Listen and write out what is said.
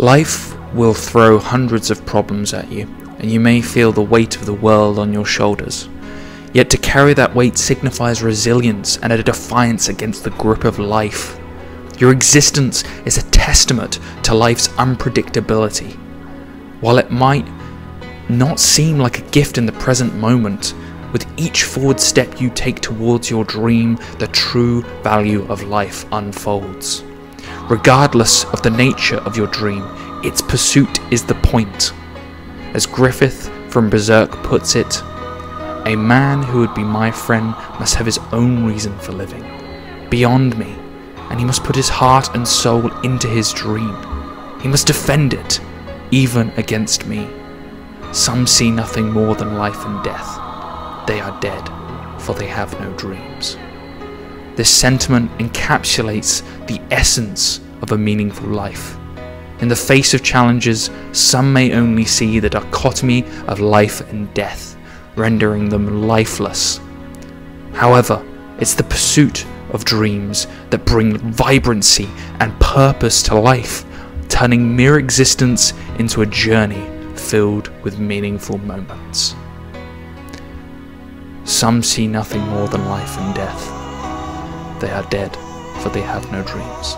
Life will throw hundreds of problems at you, and you may feel the weight of the world on your shoulders. Yet to carry that weight signifies resilience and a defiance against the grip of life. Your existence is a testament to life's unpredictability. While it might not seem like a gift in the present moment, with each forward step you take towards your dream, the true value of life unfolds. Regardless of the nature of your dream, its pursuit is the point. As Griffith from Berserk puts it, a man who would be my friend must have his own reason for living, beyond me, and he must put his heart and soul into his dream. He must defend it, even against me. Some see nothing more than life and death. They are dead, for they have no dreams. This sentiment encapsulates the essence of a meaningful life. In the face of challenges, some may only see the dichotomy of life and death rendering them lifeless. However, it's the pursuit of dreams that bring vibrancy and purpose to life, turning mere existence into a journey filled with meaningful moments. Some see nothing more than life and death. They are dead, for they have no dreams.